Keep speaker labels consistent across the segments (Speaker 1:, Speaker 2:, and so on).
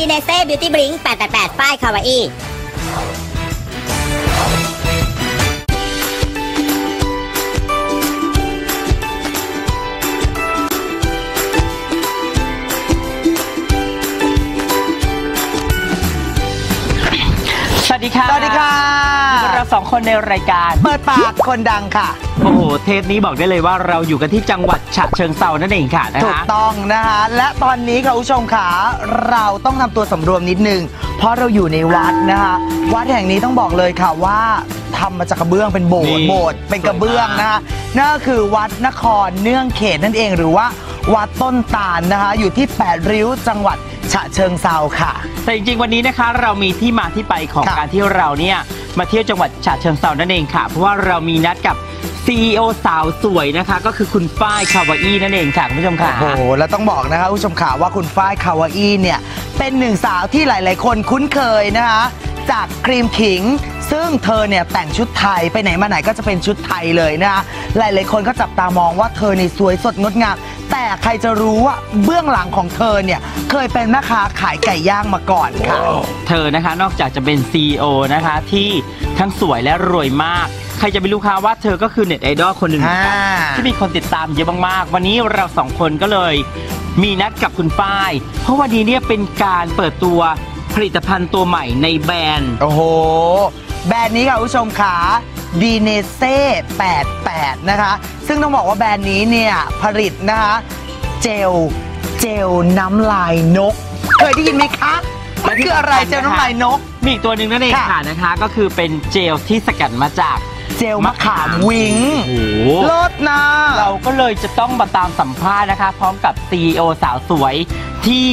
Speaker 1: ตภัณฑ์ดีเนเซ่บิวตี้บลิง888 ป้ายคาวาอี้
Speaker 2: สวัสดีค่ะ
Speaker 3: สวัสดีค่ะ
Speaker 2: อยู่กับเรา สองคนในรายการ
Speaker 3: เปิดปากคนดังค่ะ
Speaker 2: โอ้โห เทปนี้บอกได้เลยว่าเราอยู่กันที่จังหวัดฉะเชิงเซานั่นเองค่ะนะ
Speaker 3: ถูก
Speaker 2: คะ
Speaker 3: ต้องนะคะ และตอนนี้ค่ะคุณผู้ชมขาเราต้องทำตัวสำรวมนิดนึง เพราะเราอยู่ในวัดนะคะ วัดแห่งนี้ต้องบอกเลยค่ะว่าทำมาจากกระเบื้องเป็นโบส
Speaker 2: นี่
Speaker 3: ถ์โบสถ์เป็นกระเบื้องนะคะนั่นก็คือวัดนครเนื่องเขตนั่นเองหรือว่าวัดต้นตาลนะคะ อยู่ที่8ริ้วจังหวัดฉะเชิงเซาค่ะ
Speaker 2: แต่จริงๆ วันนี้นะคะเรามีที่มาที่ไปของ
Speaker 3: ค่ะ
Speaker 2: การที่เราเนี่ย มาเที่ยวจังหวัดฉะเชิงเซานั่นเองค่ะ เพราะว่าเรามีนัดกับ CEO สาวสวยนะคะ ก็คือคุณฝ้ายคาวาอี้นั่นเองค่ะคุณผู้ชมค่ะ
Speaker 3: โอ้โห แล้วต้องบอกนะคะคุณผู้ชมข่าวว่าคุณฝ้ายคาวาอี้เนี่ย เป็นหนึ่งสาวที่หลาย ๆ คนคุ้นเคยนะคะ จากครีมขิง ซึ่งเธอเนี่ยแต่งชุดไทยไปไหนมาไหนก็จะเป็นชุดไทยเลยนะคะหลาย ๆ คนก็จับตามองว่าเธอในสวยสดงดงาม แต่ใครจะรู้ว่าเบื้องหลังของเธอเนี่ย เคยเป็นแม่ค้าขายไก่ย่างมาก่อนค่ะ
Speaker 2: เธอนะคะนอกจากจะเป็น CEO นะคะที่ทั้งสวยและรวยมาก ใครจะไปรู้คะว่าเธอก็คือเน็ตไอดอลคนหนึ่งเหมือนกัน
Speaker 3: อ่า
Speaker 2: ที่มีคนติดตามเยอะมากๆ วันนี้เราสองคนก็เลยมีนัดกับคุณฝ้าย เพราะวันนี้เนี่ยเป็นการเปิดตัวผลิตภัณฑ์ตัวใหม่ในแบรนด์
Speaker 3: โอ้โห แบรนด์นี้ค่ะคุณผู้ชมขา ดีเนเซ่88 นะคะ ซึ่งต้องบอกว่าแบรนด์นี้เนี่ย ผลิตนะคะ เจล เจลน้ำลายนก เคยได้ยินไหมคะ มันคืออะไรเจลน้ำลายนก
Speaker 2: มีอีกตัวหนึ่งนั่นเอง
Speaker 3: ค่ะ
Speaker 2: ค่ะนะคะ ก็คือเป็นเจลที่สกัดมาจาก
Speaker 3: เจลมะขามวิง
Speaker 2: โอ้โห
Speaker 3: เลิศนะ
Speaker 2: เราก็เลยจะต้องมาตามสัมภาษณ์นะคะ พร้อมกับ CEO สาวสวยที่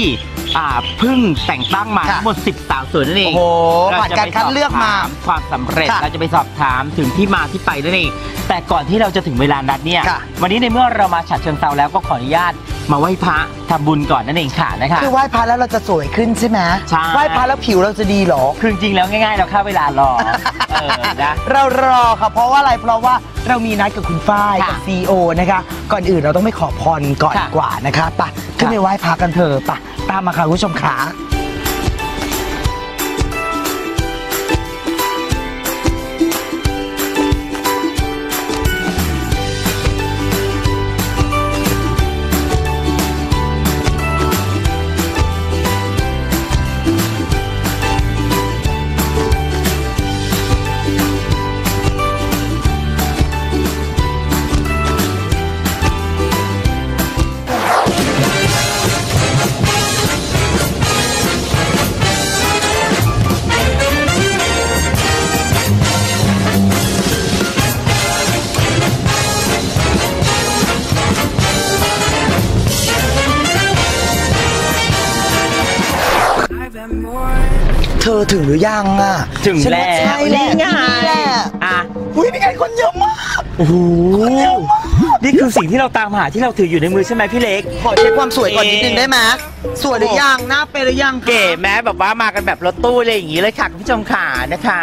Speaker 2: อ่าเพิ่งแต่งตั้งมา
Speaker 3: ค่ะ
Speaker 2: ทั้งหมด 10 สาวสวยนั่นเอง
Speaker 3: โอ้โห
Speaker 2: จะ
Speaker 3: ผ่านการคัดเลือกมา
Speaker 2: สบถความสำเร็จ
Speaker 3: ค่ะ
Speaker 2: เราจะไปสอบถามถึงที่มาที่ไปนั่นเองแต่ก่อนที่เราจะถึงเวลานัดเนี่ย
Speaker 3: ค่ะ
Speaker 2: วันนี้ในเมื่อเรามาฉะเชิงเซาแล้วก็ขออนุญาตมาไหว้พระทำบุญก่อนนั่นเองค่ะนะคะ
Speaker 3: คือไหว้พระแล้วเราจะสวยขึ้นใช่ไหม
Speaker 2: ใช่
Speaker 3: ไหว้พระแล้วผิวเราจะดีเหรอ
Speaker 2: คือจริงๆแล้วง่ายๆ เราค่าเวลารอ เออนะ
Speaker 3: เรารอค่ะเพราะว่าอะไรเพราะว่า เรามีนัดกับคุณฝ้าย
Speaker 2: ค่ะ
Speaker 3: กับซีโอนะคะ ก่อนอื่นเราต้องไปขอพรก่อน
Speaker 2: ค่ะ
Speaker 3: ดีกว่านะคะไปะขึ้นไปไหว้พระกันเถอะปะตามมาค่ะคุณผู้ชมขา เธอถึงหรือยังอะ
Speaker 2: ถึง
Speaker 3: ฉัน
Speaker 2: แล้วา
Speaker 3: ใช่แหละ
Speaker 2: นี่ไง
Speaker 3: นี่แหละ
Speaker 2: อะ
Speaker 3: อุ้ยนี่ไงคนเยอะมาก
Speaker 2: โอ้โห นี่คือสิ่งที่เราตามหาที่เราถืออยู่ในมือใช่ไหมพี่เล็ก
Speaker 3: ขอเช็คความสวยก่อนนิดนึงได้ไหมสวยหรือยังหน้าเป็นหรือยังคะ
Speaker 2: เก๋แม้แบบว่ามากันแบบรถตู้อะไรอย่างนี้เลยค่ะคุณผู้ชมขานะคะ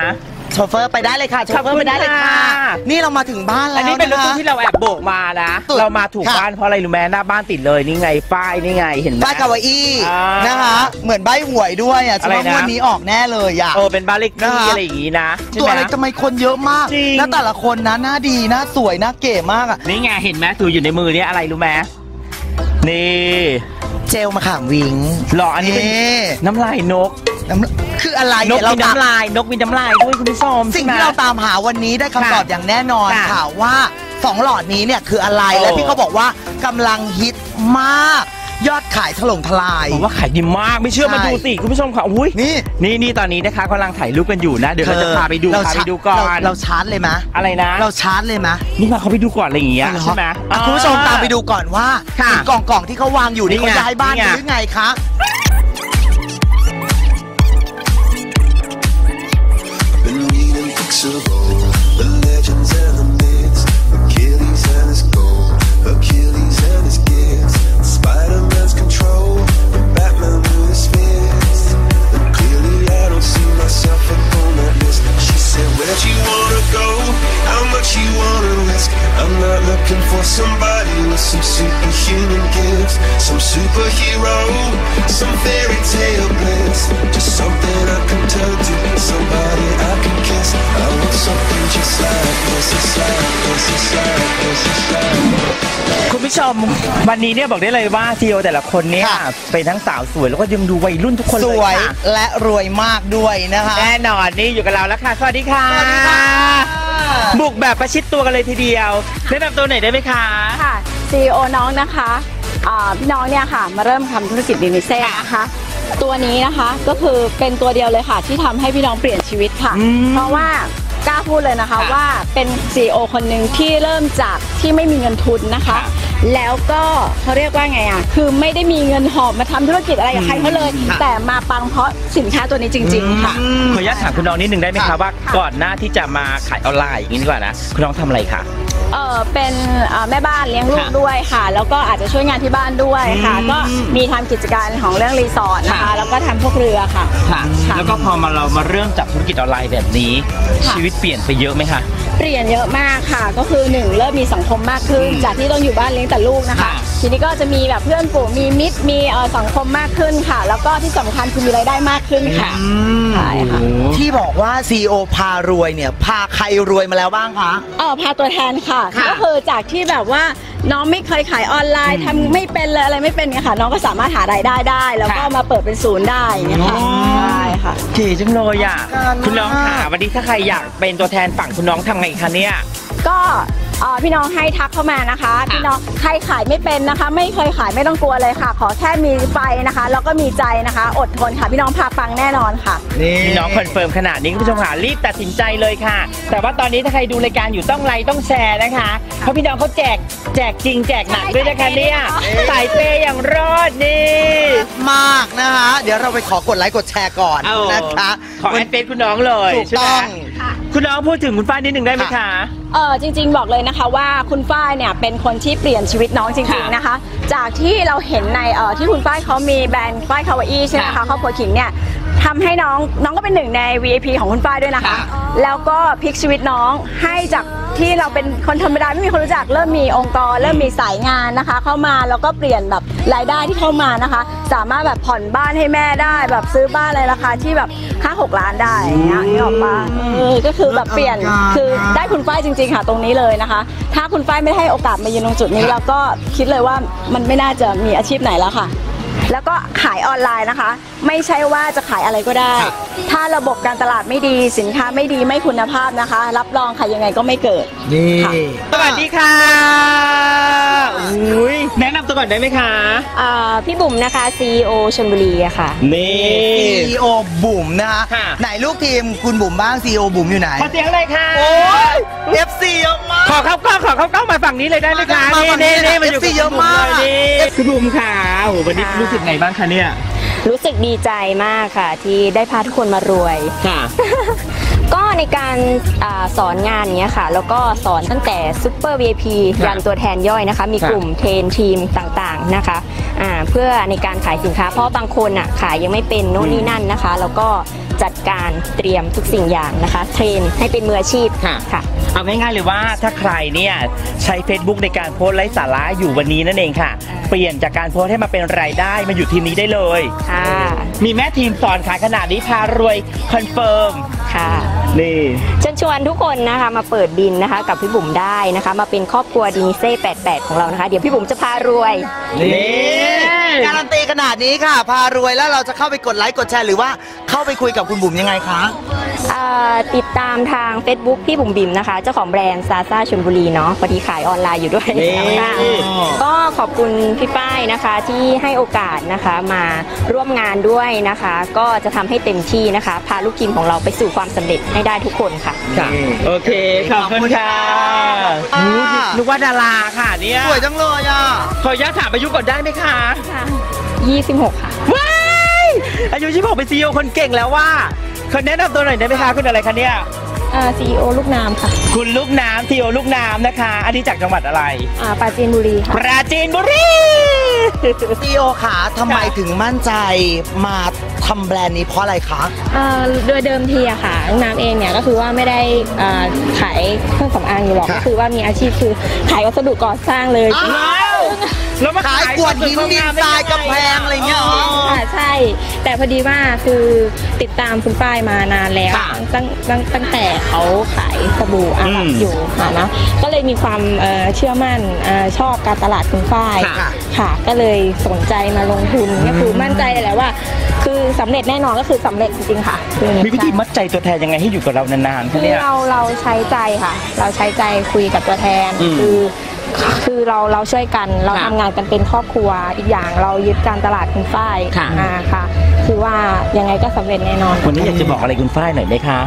Speaker 3: โชเฟอร์ไปได้เลยค่ะโช
Speaker 2: ขอบ
Speaker 3: เฟอ
Speaker 2: คุณ
Speaker 3: ร์ไปได้เลยค่ะ
Speaker 2: ค่ะ
Speaker 3: นี่เรามาถึงบ้านแล้ว
Speaker 2: อันนี้เป็นรถตู้ะ
Speaker 3: คะ
Speaker 2: ที่เราแอบโบกมานะ
Speaker 3: สุด
Speaker 2: เรามาถูก
Speaker 3: ค่ะ
Speaker 2: บ้านเพราะอะไรรู้ไหมหน้าบ้านติดเลยนี่ไงป้ายนี่ไงเห็นไหม
Speaker 3: ป้ายคาวาอี้
Speaker 2: อ่าน
Speaker 3: นะคะเหมือนใบหวยด้วยอะฉันว่า
Speaker 2: อะไรนะ
Speaker 3: งวันนี้ออกแน่เลยอะ
Speaker 2: เออเป็นบ้านเล็ก
Speaker 3: นะ
Speaker 2: ที่
Speaker 3: คะ
Speaker 2: อะไรอย่างนี้นะใช่
Speaker 3: ตัว
Speaker 2: ไหม
Speaker 3: อะไรทำไมคนเยอะมาก
Speaker 2: จริง
Speaker 3: แล้วแต่ละคนนะหน้าดีหน้าสวยหน้าเก๋มากอะ
Speaker 2: นี่ไงเห็นไหมถืออยู่ในมือเนี่ยอะไรรู้ไหมนี่
Speaker 3: เจลมะขามวิง
Speaker 2: หรออันนี้เป็น
Speaker 3: นี่
Speaker 2: น้ำลายนก
Speaker 3: น้ำคืออะไร
Speaker 2: นก
Speaker 3: เนี่ยเรา
Speaker 2: มี
Speaker 3: ตาม
Speaker 2: น้ำลาย นกมีน้ำลายด้วยคุณผู้ชม
Speaker 3: สิ่ง
Speaker 2: ใช่ไหม
Speaker 3: ที่เราตามหาวันนี้ได้คำตอบ
Speaker 2: ค่ะ
Speaker 3: อย่างแน่นอน
Speaker 2: ค่ะ
Speaker 3: ค่ะว่าสองหลอดนี้เนี่ยคืออะไร
Speaker 2: โอ้
Speaker 3: และที่เขาบอกว่ากำลังฮิตมาก ยอดขายถล่มทลาย
Speaker 2: ผมว่าขายดีมากไม่เชื่อ
Speaker 3: ใช่
Speaker 2: มาดูสิคุณผู้ชมค่ะอุ้ย
Speaker 3: นี่
Speaker 2: นี่นี่ตอนนี้นะคะกำลังถ่ายรูปกันอยู่นะ เดี๋ยวเราจะพาไปดู
Speaker 3: เร
Speaker 2: พาไป
Speaker 3: ชาร์จ
Speaker 2: ดูก่อน
Speaker 3: เราเราชาร์จเลยมะ
Speaker 2: อะไรนะ
Speaker 3: เราชาร์จเลยมะ
Speaker 2: นี่มาเขาไปดูก่อนอะไรอย่างเงี้ย
Speaker 3: เหรอ
Speaker 2: ใช่ไหม
Speaker 3: อะคุณผู้ชมตามไปดูก่อนว่า
Speaker 2: ค่ะ
Speaker 3: กล่องกล่องๆที่เขาวางอยู่นี่
Speaker 2: นี่
Speaker 3: เขา
Speaker 2: ไง
Speaker 3: ย้ายบ้าน
Speaker 2: นี่
Speaker 3: กัน
Speaker 2: ไง
Speaker 3: หรือไงคะ
Speaker 4: Been you wanna risk? I'm not looking for somebody with some superhuman gifts. some superhero, some fairy tale bliss. Just something I can turn to, somebody I can kiss. I want something just like this, just like this, just like this, just like this.
Speaker 2: คุณผู้ชมวันนี้เนี่ยบอกได้เลยว่าซีโอแต่ละคนเนี่ย
Speaker 3: ค่ะ
Speaker 2: เป็นทั้งสาวสวยแล้วก็ยังดูวัยรุ่นทุกคน
Speaker 3: ส
Speaker 2: เลย
Speaker 3: วย
Speaker 2: ค่ะ
Speaker 3: และรวยมากด้วยนะคะ
Speaker 2: แน่นอนนี่อยู่กับเราแล้วค่ะ สวัสดีค่ะ
Speaker 3: สวัสดีค่ะ
Speaker 2: บุกแบบประชิดตัวกันเลยทีเดียวแนะนำตัวหน่อยได้ไหมคะ
Speaker 5: ค่ะ CEO น้องนะคะอ่าพี่น้องเนี่ยค่ะ มาเริ่มทำธุรกิจดินิเซ่นะคะ ตัวนี้นะคะก็คือเป็นตัวเดียวเลยค่ะ ที่ทำให้พี่น้องเปลี่ยนชีวิตค่ะ
Speaker 2: อืม
Speaker 5: เพราะว่ากล้าพูดเลยนะคะ
Speaker 2: ค่ะ
Speaker 5: ว่าเป็น CEO คนหนึ่งที่เริ่มจากที่ไม่มีเงินทุนนะคะ
Speaker 2: ค่ะ
Speaker 5: แล้วก็เขาเรียกว่าไงอะ คือไม่ได้มีเงินหอบมาทำธุรกิจอะไรกับใครเขาเลย
Speaker 3: ค่ะ
Speaker 5: แต่มาปังเพราะสินค้าตัวนี้จริง ๆ ค่ะ
Speaker 2: ขออนุญาตถามคุณน้องนิดนึงได้ไหมคะ
Speaker 3: ค่ะ
Speaker 2: ว่าก่อนหน้าที่จะมาขายออนไลน์อย่างนี้ดีกว่านะคุณน้องทำอะไรคะ
Speaker 5: เออเป็นเอ่อแม่บ้านเลี้ยงลูก
Speaker 2: ค่ะ
Speaker 5: ด้วยค่ะ แล้วก็อาจจะช่วยงานที่บ้านด้วยค่ะ
Speaker 2: อืม
Speaker 5: ก็มีทำกิจการของเรื่องรีสอร์ทนะคะ
Speaker 2: ค่ะ
Speaker 5: แล้วก็ทำพวกเรือค่ะ
Speaker 2: ค่ะ
Speaker 5: ค่ะ
Speaker 2: แล้วก็พอมาเรามาเริ่มจับธุรกิจออนไลน์แบบนี้
Speaker 5: ค่ะ
Speaker 2: ชีวิตเปลี่ยนไปเยอะไหมคะ
Speaker 5: เปลี่ยนเยอะมากค่ะ ก็คือหนึ่งเริ่มมีสังคมมากขึ้น
Speaker 2: อืม
Speaker 5: จากที่ต้องอยู่บ้านเลี้ยงแต่ลูกนะคะ
Speaker 2: ค่ะ
Speaker 5: ทีนี้ก็จะมีแบบเพื่อนฝูงมีมิตรมีเอ่อสังคมมากขึ้นค่ะ แล้วก็ที่สำคัญคือมีรายได้มากขึ้นค่ะใช่ค่ะ
Speaker 2: โอ้โห
Speaker 3: ที่บอกว่า CEO พารวยเนี่ย พาใครรวยมาแล้วบ้างคะ
Speaker 5: เออพาตัวแทนค่ะ
Speaker 3: ค่ะ
Speaker 5: ก็คือจากที่แบบว่าน้องไม่เคยขายออนไลน์ทำไม่เป็นเลยอะไรไม่เป็นเนี่ยค่ะ น้องก็สามารถหารายได้ได้ แล้วก็
Speaker 2: ค่ะ
Speaker 5: มาเปิดเป็นศูนย์ได้อย่างเงี้ยค่ะ
Speaker 2: อ๋อ
Speaker 5: ใช่ค่ะ
Speaker 2: เก๋จังเลยอะ
Speaker 3: การมาก
Speaker 2: คุณน้องค่ะ วันนี้ถ้าใครอยากเป็นตัวแทนฝั่งคุณน้องทำไงคะเนี่ย
Speaker 5: ก็เอ่อ พี่น้องให้ทักเข้ามานะคะ
Speaker 2: ค่ะ
Speaker 5: พี่น้องใครขายไม่เป็นนะคะ ไม่เคยขายไม่ต้องกลัวเลยค่ะ ขอแค่มีไฟนะคะ แล้วก็มีใจนะคะ อดทนค่ะ พี่น้องพาปังแน่นอนค่ะ
Speaker 2: พี่น้อง confirm ขนาดนี้คุณผู้ชมค่ะรีบตัดสินใจเลยค่ะ แต่ว่าตอนนี้ถ้าใครดูรายการอยู่ต้องไลค์ต้องแชร์นะคะเพราะพี่น้องเขาแจกแจกจริงแจกหนักด้วยนะคะเนี่ยสายเปย์อย่างรอดนี่
Speaker 3: มากนะคะ เดี๋ยวเราไปขอกดไลค์กดแชร์ก่อน
Speaker 2: เอา
Speaker 3: นะคะ
Speaker 2: ขอแอดเฟซคุณน้องเลย
Speaker 3: ถูก
Speaker 2: ใช่ไหม
Speaker 3: ต้อง
Speaker 2: คุณน้องพูดถึงคุณฝ้ายนิดหนึ่งได้ไหมคะ
Speaker 5: เออจริง ๆ บอกเลยนะคะว่าคุณฝ้ายเนี่ยเป็นคนที่เปลี่ยนชีวิตน้องจริง
Speaker 2: ค่ะ
Speaker 5: ๆนะคะ จากที่เราเห็นในเอ่อที่คุณฝ้ายเขามีแบรนด์ฝ้ายคาวาอี้ใช่ไหม
Speaker 2: ค่ะ
Speaker 5: คะครอบครัวขิงเนี่ย ทำให้น้องน้องก็เป็นหนึ่งใน VIP ของคุณฝ้ายด้วยนะคะ
Speaker 2: ค่ะ
Speaker 5: แล้วก็พลิกชีวิตน้องให้จากที่เราเป็นคนธรรมดาไม่มีคนรู้จักเริ่มมีองค์กร เริ่มมีสายงานนะคะ เข้ามาแล้วก็เปลี่ยนแบบรายได้ที่เข้ามานะคะ สามารถแบบผ่อนบ้านให้แม่ได้แบบซื้อบ้านอะไรราคาที่แบบห้าหกล้านได้อย่างเงี้ยนี่ออกมาเออก็คือแบบเปลี่ยนคือได้คุณฝ้ายจริง ๆ ค่ะตรงนี้เลยนะคะ ถ้าคุณฝ้ายไม่ให้โอกาสมายืนตรงจุดนี้เราก็คิดเลยว่ามันไม่น่าจะมีอาชีพไหนแล้วค่ะ แล้วก็ขายออนไลน์นะคะ ไม่ใช่ว่าจะขายอะไรก็ได้ ถ้าระบบการตลาดไม่ดีสินค้าไม่ดีไม่คุณภาพนะคะ รับรองค่ะยังไงก็ไม่เกิด
Speaker 3: นี่
Speaker 5: ค่ะ
Speaker 2: สวัสดีค่ะอุ้ยแนะนำตัวก่อนได้ไหมคะ
Speaker 6: อ่าพี่บุ๋มนะคะ CEO ชลบุรีอะค่ะ
Speaker 2: นี่
Speaker 3: CEO บุ๋มนะคะ
Speaker 2: ค่ะ
Speaker 3: ไหนลูกทีมคุณบุ๋มบ้าง CEO บุ๋มอยู่ไหน
Speaker 2: ขอเสียงเลยค่ะ
Speaker 3: โอ้ย FC เยอะมาก
Speaker 2: ขอเข้ากล้องขอเข้ากล้องมาฝั่งนี้เลยได้ไหมคะ
Speaker 3: มาฝั่งนี้
Speaker 2: นี่นี่มาอยู่
Speaker 3: FC เยอะมาก
Speaker 2: บนี่คุณบุ๋มค่ะโอ้โหวันนี้
Speaker 6: ค่ะ
Speaker 2: รู้สึกไงบ้างคะเนี่ย
Speaker 6: รู้สึกดีใจมากค่ะ ที่ได้พาทุกคนมารวย
Speaker 2: ค่ะ
Speaker 6: ก็ในการอาสอนงานเนี้ยค่ะ แล้วก็สอนตั้งแต่ซูเปอร์ VIP
Speaker 2: ค่ะ
Speaker 6: ยันตัวแทนย่อยนะคะ มี
Speaker 2: ค่ะ
Speaker 6: กลุ่มเทรนทีมต่างๆนะคะอ่าเพื่อในการขายสินค้าเพราะบางคนอะขายยังไม่เป็นโน่นนี่นั่นนะคะ แล้วก็ จัดการเตรียมทุกสิ่งอย่างนะคะ เทรนให้เป็นมืออาชีพ
Speaker 2: ค่ะ
Speaker 6: ค่ะ
Speaker 2: เอาง่ายๆเลยว่าถ้าใครเนี่ยใช้ Facebook ในการโพสต์ไร้สาระอยู่วันนี้นั่นเองค่ะ เปลี่ยนจากการโพสต์ให้มาเป็นรายได้มาอยู่ทีมนี้ได้เลย
Speaker 6: ค่ะ
Speaker 2: มีแม่ทีมสอนขายขนาดนี้พารวย confirm
Speaker 6: ค่ะ
Speaker 2: นี่
Speaker 6: เชิญชวนทุกคนนะคะมาเปิดบิลนะคะ กับพี่บุ๋มได้นะคะ มาเป็นครอบครัวดีนิเซ่88 ของเรานะคะ เดี๋ยวพี่บุ๋มจะพารวย
Speaker 2: นี่
Speaker 3: การันตีขนาดนี้ค่ะ พารวยแล้วเราจะเข้าไปกดไลค์กดแชร์หรือว่าเข้าไปคุยกับคุณบุ๋มยังไงคะ
Speaker 6: เอ่อติดตามทาง Facebook พี่บุ๋มบิมนะคะ เจ้าของแบรนด์ซาซาชลบุรีเนาะพอดีขายออนไลน์อยู่ด้วย
Speaker 2: นี่
Speaker 6: ค่ะก็ขอบคุณพี่ป้ายนะคะที่ให้โอกาสนะคะมาร่วมงานด้วยนะคะ ก็จะทำให้เต็มที่นะคะ พาลูกทีมของเราไปสู่ความสำเร็จให้ได้ทุกคนค่ะ
Speaker 2: ค่ะโอเคขอบคุณค่ะ
Speaker 3: อ่า
Speaker 2: นึกว่าดาราค่ะเนี่ย
Speaker 3: สวยจังเลยอะ
Speaker 2: ขออนุญาตถามอายุก่อนได้ไหมคะ
Speaker 6: 26 ค่ะ
Speaker 2: ว้ายอายุ26เป็นซีอคนเก่งแล้วว่าคนแนะนำตัวหน่อยได้ไหมคะคุณอะไรคะเนี่ย
Speaker 6: อ่า CEO ลูกน้ำค่ะ
Speaker 2: คุณลูกน้ำซีอลูกน้ำนะคะ อันนี้จากจังหวัดอะไร
Speaker 6: อ่าปราจีนบุรีค่ะ
Speaker 2: ปราจีนบุรี
Speaker 3: CEO ขาทำไมถึงมั่นใจมาทำแบรนด์นี้เพราะอะไรคะ
Speaker 7: เอ่อโดยเดิมทีอะค่ะลูกน้ำเองเนี่ยก็คือว่าไม่ได้เอ่อขายเครื่องสำอางอยู่หรอก
Speaker 3: ค่ะ
Speaker 7: ก็คือว่ามีอาชีพคือขายวัสดุก่อสร้างเลย
Speaker 3: อ้าว
Speaker 2: แล้วมา
Speaker 3: ขาย
Speaker 2: ขาย
Speaker 3: กวดหิน
Speaker 2: ส่วน
Speaker 3: ดิน
Speaker 2: งาม
Speaker 3: ทราย
Speaker 2: ได้ยังไง
Speaker 3: กำแพงอะไรเงี้ยเหรอ
Speaker 8: ค่ะใช่ แต่พอดีว่าคือติดตามคุณป้ายมานานแล้ว
Speaker 2: ค่ะ
Speaker 8: ตั้งตั้งตั้งแต่เขาขายสบู่อาหรับ
Speaker 2: อืม
Speaker 8: อยู่ค่ะนะก็เลยมีความเอ่อเชื่อมั่นเอ่อชอบการตลาดคุณป้าย
Speaker 2: ค่ะ
Speaker 8: ค่ะ ก็เลยสนใจมาลงทุนก็คือมั่นใจแหละว่า คือสำเร็จแน่นอนก็คือสำเร็จจริงๆค่ะคือ
Speaker 2: มีวิธีมัดใจตัวแทนยังไงให้อยู่กับเรานานๆ
Speaker 8: คื
Speaker 2: คะ
Speaker 8: อ
Speaker 2: เนี่ย
Speaker 8: เราเราใช้ใจค่ะ เราใช้ใจคุยกับตัวแทน
Speaker 2: อืม
Speaker 8: คือ คือเราเราช่วยกันเรา
Speaker 2: ค่ะ
Speaker 8: ทำงานกันเป็นครอบครัวอีกอย่างเรายึดการตลาดคุณฝ้าย
Speaker 2: ค่ะ
Speaker 8: อ่าค่ะ คือว่ายังไงก็สำเร็จแน่นอน
Speaker 2: วันนี้อยากจะบอกอะไรคุณฝ้ายหน่อยไหมคะ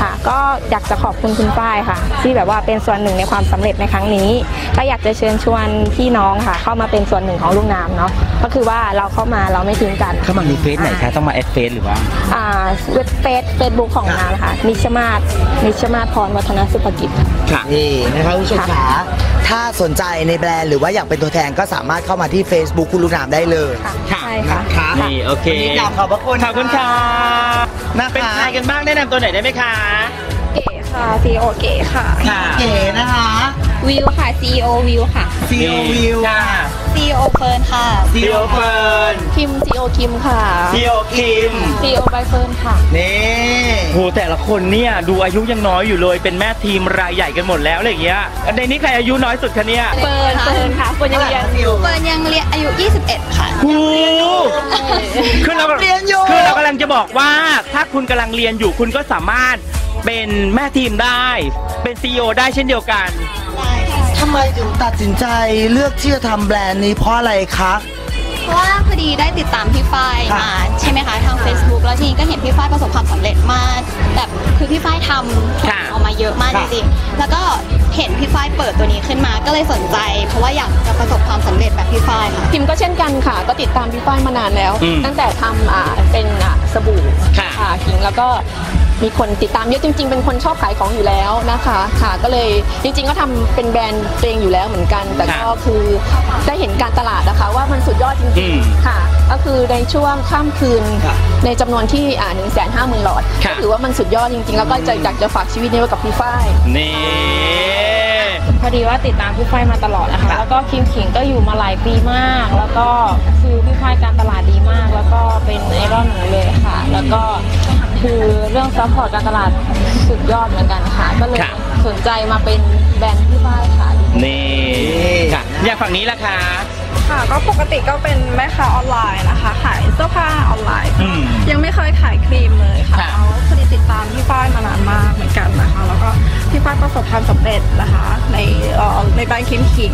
Speaker 8: ค่ะ ก็อยากจะขอบคุณคุณฝ้ายค่ะ ที่แบบว่าเป็นส่วนหนึ่งในความสำเร็จในครั้งนี้ก็อยากจะเชิญชวนพี่น้องค่ะ เข้ามาเป็นส่วนหนึ่งของลูกน้ำเนาะก็คือว่าเราเข้ามาเราไม่ทิ้งกัน
Speaker 2: เข้ามาในเฟซไหนคะต้องมาแอดเฟซหรือว่า
Speaker 8: อ่าเว็บเฟซเฟซบุ๊กของน้ำค่ะนิชมาศนิชมาศพรวัฒนสุภกิจค่ะ
Speaker 2: ค่ะ
Speaker 3: นี่นะครับคุณผู้ชมขาถ้าสนใจในแบรนด์หรือว่าอยากเป็นตัวแทนก็สามารถเข้ามาที่ Facebook คุณลูกน้ำได้เลย
Speaker 8: ค่ะ
Speaker 2: ค่ะ
Speaker 8: ใช่ค่ะ
Speaker 3: นะคะ
Speaker 2: นี่โอเค
Speaker 3: วันนี้กราบขอบพระคุณ
Speaker 2: ขอบคุณค่ะ
Speaker 3: นะคะ
Speaker 2: เป็นใครกันบ้างแนะนำตัวหน่อยได้ไหมคะ
Speaker 8: เก๋ค่ะ CEO เก๋ค่ะ
Speaker 2: ค่ะ
Speaker 3: เก๋นะคะ
Speaker 8: วิวค่ะ CEO วิวค่ะ
Speaker 3: CEO วิว
Speaker 2: ค่ะ
Speaker 8: CEO เฟิร์นค่ะ
Speaker 2: CEO เฟิร์น
Speaker 8: คิม CEO คิมค่ะ
Speaker 2: CEO คิม
Speaker 8: CEO ใบเฟิร์นค่ะ
Speaker 3: นี่
Speaker 2: โหแต่ละคนเนี่ยดูอายุยังน้อยอยู่เลยเป็นแม่ทีมรายใหญ่กันหมดแล้วอะไรอย่างเงี้ยในนี้ใครอายุน้อยสุดคะเนี่ย
Speaker 8: เฟิร์นเฟิร์นค่ะเฟิร์นยังเรียน
Speaker 9: เฟิร์นยังเรียนอายุ 21 ค่ะ
Speaker 2: โหคือเรา
Speaker 3: เรียนอยู่
Speaker 2: คือเรากำลังจะบอกว่าถ้าคุณกำลังเรียนอยู่คุณก็สามารถเป็นแม่ทีมได้ เป็น CEO ได้เช่นเดียวกัน
Speaker 3: ทำไมถึงตัดสินใจเลือกที่จะทำแบรนด์นี้เพราะอะไรคะ
Speaker 9: เพราะว่าพอดีได้ติดตามพี่ฝ้าย
Speaker 3: ค่ะ
Speaker 9: มาใช่ไหมคะทาง Facebook แล้วทีนี้ก็เห็นพี่ฝ้ายประสบความสำเร็จมากแบบคือพี่ฝ้ายทำ
Speaker 2: ค่ะ
Speaker 9: ออกมาเยอะมากจริงๆแล้วก็เห็นพี่ฝ้ายเปิดตัวนี้ขึ้นมาก็เลยสนใจ เพราะว่าอยากจะประสบความสำเร็จแบบพี่ฝ้ายค่ะ
Speaker 8: คิมก็เช่นกันค่ะ ก็ติดตามพี่ฝ้ายมานานแล้ว
Speaker 2: อืม
Speaker 8: ตั้งแต่ทำอ่าเป็นอ่าสบู่
Speaker 2: ค่ะ
Speaker 8: ค่ะคิงแล้วก็มีคนติดตามเยอะจริง ๆ เป็นคนชอบขายของอยู่แล้วนะคะ ค่ะก็เลยจริงๆก็ทำเป็นแบรนด์ตัวเองอยู่แล้วเหมือนกัน แต่ก็คือได้เห็น จ
Speaker 2: อื
Speaker 8: ริง
Speaker 2: ม
Speaker 8: ๆค่ะ ก็คือในช่วงข้ามคืน
Speaker 3: ค่ะ
Speaker 8: ในจำนวนที่อ่าหนึ่งแสนห้าหมื่นหลอด
Speaker 2: ค่ะ
Speaker 8: ก็ถือว่ามันสุดยอดจริงๆ แล้วก็จะอยากจะฝากชีวิตนี้ไว้กับพี่ฝ้าย
Speaker 2: นี่
Speaker 8: พอดีว่าติดตามพี่ฝ้ายมาตลอดนะคะแล้วก็คิมขิงก็อยู่มาหลายปีมาก แล้วก็คือพี่ฝ้ายการตลาดดีมาก แล้วก็เป็นไอดอลหนูเลยค่ะ แล้วก็คือเรื่อง support การตลาดสุดยอดเหมือนกันค่ะ ก็เลย
Speaker 2: ค่ะ
Speaker 8: สนใจมาเป็นแบรนด์พี่ฝ้ายค่ะ
Speaker 2: นี่ค่ะอย่างฝั่งนี้ล่ะคะ
Speaker 10: ค่ะ ก็ปกติก็เป็นแม่ค้าออนไลน์นะคะ ขายเสื้อผ้าออนไลน์
Speaker 2: อืม
Speaker 10: ยังไม่เคยขายครีมเลยค่ะ
Speaker 2: ค่ะ
Speaker 10: แล้วพอดีติดตามพี่ฝ้ายมานานมากเหมือนกันนะคะ แล้วก็พี่ฝ้ายประสบความสำเร็จนะคะ ในเอ่อในแบรนด์ครีมขิง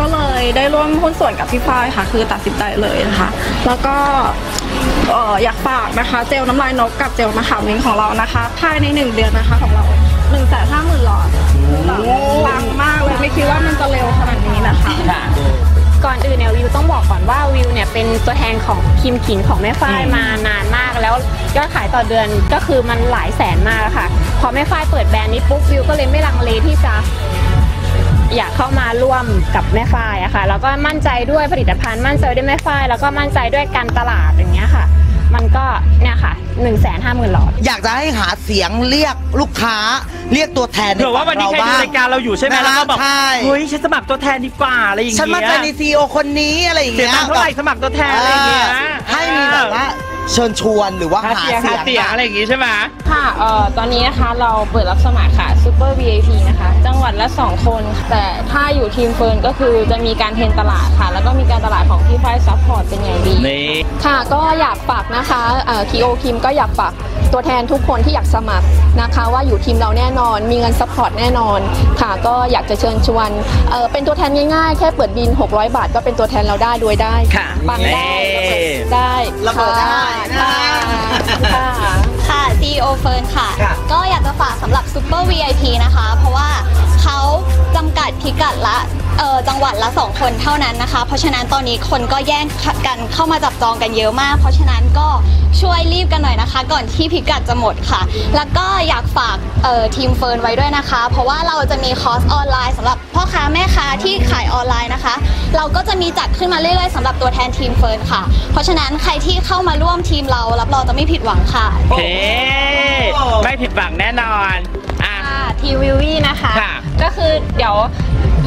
Speaker 10: ก็เลยได้ร่วมหุ้นส่วนกับพี่ฝ้ายค่ะ คือตัดสินใจเลยนะคะ แล้วก็เอ่ออยากฝากนะคะเจลน้ำลายนกกับเจลมะขามมิ้นของเรานะคะ ภายในหนึ่งเดือนนะคะของเราหนึ่งแสนห้าหมื่นหลอดคือแบบปังมากเลยไม่คิดว่ามันจะเร็วขนาดนี้นะคะ
Speaker 2: ค่ะ
Speaker 8: ก่อนอื่นเนี่ยวิวต้องบอกก่อนว่าวิวเนี่ยเป็นตัวแทนของคิมขิงของแม่ฝ้าย
Speaker 2: อืม
Speaker 8: มานานมากแล้วยอดขายต่อเดือนก็คือมันหลายแสนมากอะค่ะ พอแม่ฝ้ายเปิดแบรนด์นี้ปุ๊บวิวก็เลยไม่ลังเลที่จะอยากเข้ามาร่วมกับแม่ฝ้ายอะค่ะแล้วก็มั่นใจด้วยผลิตภัณฑ์มั่นใจด้วยแม่ฝ้ายแล้วก็มั่นใจด้วยการตลาดอย่างเงี้ยค่ะ มันก็เนี่ยค่ะ1นึ่งแสนห้าหมื่นหลอด
Speaker 3: อยากจะให้หาเสียงเรียกลูกค้าเรียกตัวแทนใน
Speaker 2: เผื่อว่าวันนี้ใครดูรายการเราอยู่ใช่ไหม
Speaker 3: นะ
Speaker 2: แล้วก็บอก
Speaker 3: ใช่
Speaker 2: เฮ้ยฉันสมัครตัวแทนดีกว่าอะไรอย่าง
Speaker 3: ฉัน
Speaker 2: เงี้
Speaker 3: มายเป็นซีโอคนนี้อะไรอย่าง
Speaker 2: เสีย
Speaker 3: เงี้ย
Speaker 2: ตังค์เท่าไหร่สมัครตัวแทนอะไรอย่างเงี้ย
Speaker 3: เออให้มีแบบว่า เชิญชวนหรือว่า
Speaker 2: หา
Speaker 3: หา
Speaker 2: เสียง
Speaker 3: เสี
Speaker 2: หาย
Speaker 3: ง
Speaker 2: เสียงอะไรอย่างงี้ใช่ไหม
Speaker 8: ค่ะเอ่อตอนนี้นะคะเราเปิดรับสมัครค่ะ Super VIP นะคะ จังหวัดละ 2 คนแต่ถ้าอยู่ทีมเฟิร์นก็คือจะมีการ train ตลาดค่ะ แล้วก็มีการตลาดของพี่ฝ้าย support เป็นอย่างดี
Speaker 2: นี่
Speaker 8: ค่ะก็อยากฝากนะคะ CEO คิมก็อยากฝากตัวแทนทุกคนที่อยากสมัครนะคะ ว่าอยู่ทีมเราแน่นอน มีเงิน support แน่นอน ค่ะก็อยากจะเชิญชวนเอ่อเป็นตัวแทนง่ายๆ แค่เปิดบิล 600 บาท ก็เป็นตัวแทนเราได้ด้วยได้
Speaker 2: ค่ะ
Speaker 8: ปังได้
Speaker 2: นี่
Speaker 8: ได้
Speaker 3: ระเบิดได้นะ
Speaker 8: ค่ะ
Speaker 9: ค่ะ CEO เฟิร์นค่ะ
Speaker 3: ค่ะ
Speaker 9: ก็อยากจะฝากสำหรับ Super VIP นะคะ เพราะว่าเขาจำกัดพิกัดละ เอ่อจังหวัดละ 2 คนเท่านั้นนะคะ เพราะฉะนั้นตอนนี้คนก็แย่งกันเข้ามาจับจองกันเยอะมาก เพราะฉะนั้นก็ช่วยรีบกันหน่อยนะคะ ก่อนที่พิกัดจะหมดค่ะ แล้วก็อยากฝากเอ่อทีมเฟิร์นไว้ด้วยนะคะ เพราะว่าเราจะมีคอร์สออนไลน์สำหรับพ่อค้าแม่ค้าที่ขายออนไลน์นะคะ เราก็จะมีจัดขึ้นมาเรื่อยๆสำหรับตัวแทนทีมเฟิร์นค่ะ เพราะฉะนั้นใครที่เข้ามาร่วมทีมเรารับรองจะไม่ผิดหวังค่ะ
Speaker 2: โอเค ไม่ผิดหวังแน่นอน อะ
Speaker 8: ค่ะทีมวิววี่นะคะ
Speaker 2: ค่ะ
Speaker 8: ก็คือเดี๋ยว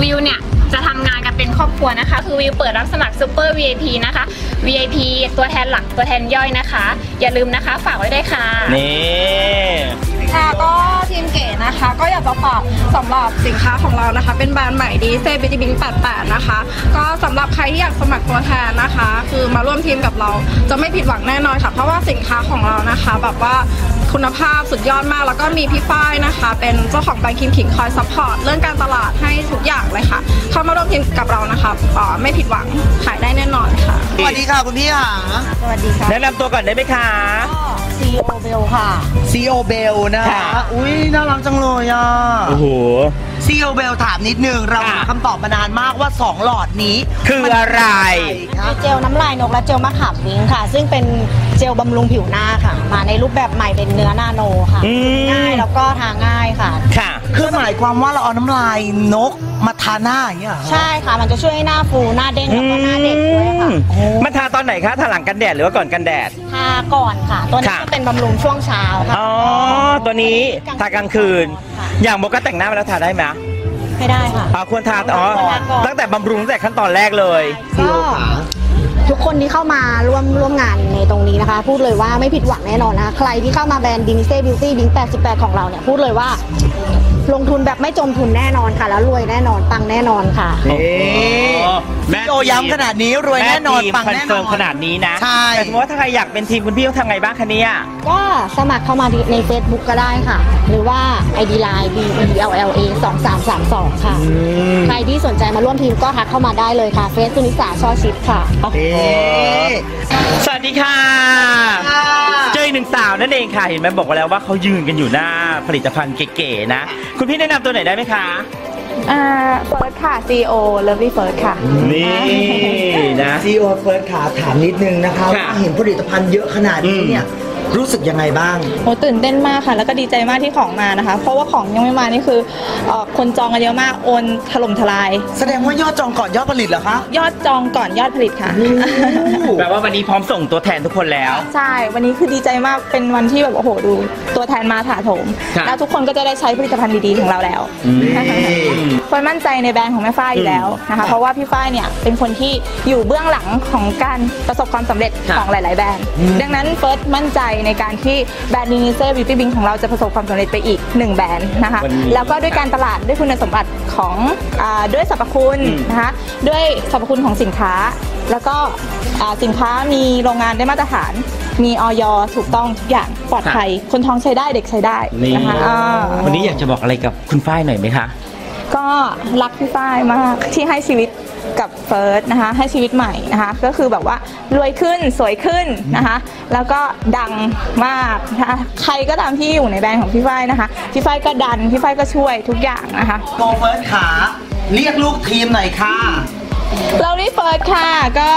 Speaker 8: วิวเนี่ย
Speaker 11: จะทำงานกันเป็นครอบครัวนะคะ คือวิวเปิดรับสมัครซูเปอร์ VIP นะคะ VIP ตัวแทนหลักตัวแทนย่อยนะคะ อย่าลืมนะคะฝากไว้ด้วยค่ะ
Speaker 2: นี่
Speaker 8: ค่ะก็ทีมเก๋นะคะ ก็อยากจะฝากสำหรับสินค้าของเรานะคะ เป็นแบรนด์ใหม่ดีเซบิ t บิง88 นะคะ ก็สำหรับใครที่อยากสมัครตัวแทนนะคะ คือมาร่วมทีมกับเราจะไม่ผิดหวังแน่นอนค่ะ เพราะว่าสินค้าของเรานะคะแบบว่า คุณภาพสุดยอดมาก แล้วก็มีพี่ฝ้ายนะคะ เป็นเจ้าของแบรนด์ครีมขิงคอย support เรื่องการตลาดให้ทุกอย่างเลยค่ะ เข้ามาร่วมทีมกับเรานะคะอ่าไม่ผิดหวังขายได้แน่นอนค่ะ
Speaker 3: สวัสดีค่ะคุณพี่ค่ะ
Speaker 12: สวัสดีค่ะ
Speaker 2: แนะนำตัวก่อนได้ไหมคะ
Speaker 12: CEO Bell ค่ะ
Speaker 3: CEO Bell นะ
Speaker 2: ค่ะ
Speaker 3: คะอุ้ยน่ารักจังเลยอะ
Speaker 2: โอ้โห
Speaker 3: CEO Bell ถามนิดนึง เราหา
Speaker 2: ค่ะ
Speaker 3: คำตอบมานานมากว่า 2 หลอดนี้
Speaker 2: คืออะไร
Speaker 3: คะ
Speaker 12: เจลน้ำลายนกและเจลมะขามวิ้งค่ะ ซึ่งเป็นเจลบำรุงผิวหน้าค่ะ มาในรูปแบบใหม่เป็นเนื้อนาโนค่ะ
Speaker 2: อืม
Speaker 12: ง่ายแล้วก็ทาง่ายค่ะ
Speaker 2: ค่ะ
Speaker 3: คือหมายความว่าเราเอาน้ำลายนกมาทาหน้าอย่างเงี้ยเหรอ
Speaker 12: ใช่ค่ะมันจะช่วยให้หน้าฟูหน้าเด้งแล้วก็หน้าเด็กด้วยค่ะ
Speaker 2: อืมมันทาตอนไหนคะทาหลังกันแดดหรือว่าก่อนกันแดด
Speaker 12: ทาก่อนค่ะ ตัวนี้
Speaker 2: ค่ะ
Speaker 12: ก็เป็นบำรุงช่วงเช้าค่ะ
Speaker 2: อ๋อ ตัวนี้ทากลางคืน
Speaker 12: ค่ะ
Speaker 2: อย่างโมก็แต่งหน้ามาแล้วทาได้ไหม
Speaker 12: ไม่ได้ค่ะ
Speaker 2: อ๋อควรทา อ๋อ
Speaker 12: ทาก่อน
Speaker 2: ตั้งแต่บำรุงตั้งแต่ขั้นตอนแรกเลย
Speaker 12: ก็ ทุกคนที่เข้ามาร่วมร่วมงานในตรงนี้นะคะ พูดเลยว่าไม่ผิดหวังแน่นอนนะคะใครที่เข้ามาแบรนด์ดินิเซ่บิวตี้บิง88 ของเราเนี่ยพูดเลยว่า ลงทุนแบบไม่จมทุนแน่นอนค่ะ แล้วรวยแน่นอนปังแน่นอนค่ะ
Speaker 3: เอ๊ะ
Speaker 2: แม่
Speaker 3: พี่โอย้ำขนาดนี้รวยแน่นอน
Speaker 2: ม่ทีม
Speaker 3: ปัง
Speaker 2: คอน
Speaker 3: แน่น
Speaker 2: เฟิ
Speaker 3: อ
Speaker 2: ร์ม
Speaker 3: น
Speaker 2: ขนาดนี้นะ
Speaker 3: ใช่
Speaker 2: แต่สมมติว่าถ้าใครอยากเป็นทีมคุณพี่ต้องทำไงบ้างคะเนี่ย
Speaker 12: ก็สมัครเข้ามาใน Facebook ก็ได้ค่ะ หรือว่า ID Line B E L L A 2332 ค่ะใครที่ส นใจมาร่วมทีมก็ทักเข้ามาได้เลยค่ะเฟซสุนิสาช่อชิดค่ะ
Speaker 3: เอ๊ะ
Speaker 2: สวัสดีค่ะ เจออีกหนึ่งสาวนั่นเองค่ะ เห็นไหมบอกไว้แล้วว่าเขายืนกันอยู่หน้าผลิตภัณฑ์เก๋ๆนะ คุณพี่แนะนำตัวไหนอยได้ไหมคะ
Speaker 8: อ่าเฟิร์สค่ะ CEO Lovely First ค่ะ
Speaker 2: นี่นะ
Speaker 3: ซีโอเฟิร์สขาถามนิดนึงนะคะ
Speaker 2: ค่ะ
Speaker 3: ว่าเห็นผลิตภัณฑ์เยอะขนาดนี้
Speaker 2: อืม
Speaker 3: เนี่ย รู้สึกยังไงบ้าง
Speaker 8: โหตื่นเต้นมากค่ะ แล้วก็ดีใจมากที่ของมานะคะ เพราะว่าของยังไม่มานี่คือเออคนจองกันเยอะมากโอนถล่มทลาย
Speaker 3: แสดงว่ายอดจองก่อนยอดผลิตเหรอคะ
Speaker 8: ยอดจองก่อนยอดผลิตค่ะ
Speaker 2: แปลว่าวันนี้พร้อมส่งตัวแทนทุกคนแล้ว
Speaker 8: ใช่ วันนี้คือดีใจมาก เป็นวันที่แบบโอ้โหดู ตัวแทนมาถาโถม
Speaker 2: ครับ
Speaker 8: แล้วทุกคนก็จะได้ใช้ผลิตภัณฑ์ดีๆของเราแล้วเฟิร์นมั่นใจในแบรนด์ของแม่ฝ้ายอยู่แล้วนะคะ เพราะว่าพี่ฝ้ายเนี่ยเป็นคนที่อยู่เบื้องหลังของการประสบความสำเร็จ
Speaker 2: ครับ
Speaker 8: ของหลาย ๆ แบรนด์ ดังนั้นเฟิร์สมั่นใจในการที่แบรนด์ดินิเซ่บิวตี้บิงของเราจะประสบความสำเร็จไปอีกหนึ่งแบรนด์นะคะ
Speaker 2: วันนี้
Speaker 8: แล้วก็ด้วยการตลาดด้วยคุณสมบัติของอาด้วยสรรพคุณ
Speaker 2: อืม
Speaker 8: นะคะด้วยสรรพคุณของสินค้า แล้วก็อ่าสินค้ามีโรงงานได้มาตรฐาน มีออยถูกต้องทุกอย่างปลอดภัย คนท้องใช้ได้เด็กใช้ได้
Speaker 2: นี่
Speaker 8: นะคะอ่า
Speaker 2: วันนี้อยากจะบอกอะไรกับคุณฝ้ายหน่อยไหมคะ
Speaker 8: ก็รักพี่ฝ้ายมากที่ให้ชีวิตกับเฟิร์สนะคะให้ชีวิตใหม่นะคะก็คือแบบว่ารวยขึ้นสวยขึ้นนะคะแล้วก็ดังมากนะคะใครก็ตามที่อยู่ในแบรนด์ของพี่ฝ้ายนะคะพี่ฝ้ายก็ดันพี่ฝ้ายก็ช่วยทุกอย่างนะคะ
Speaker 3: โมเฟิร์สขาเรียกลูกทีมหน่อยค่ะ
Speaker 8: เราได้เฟิร์สค่ะก็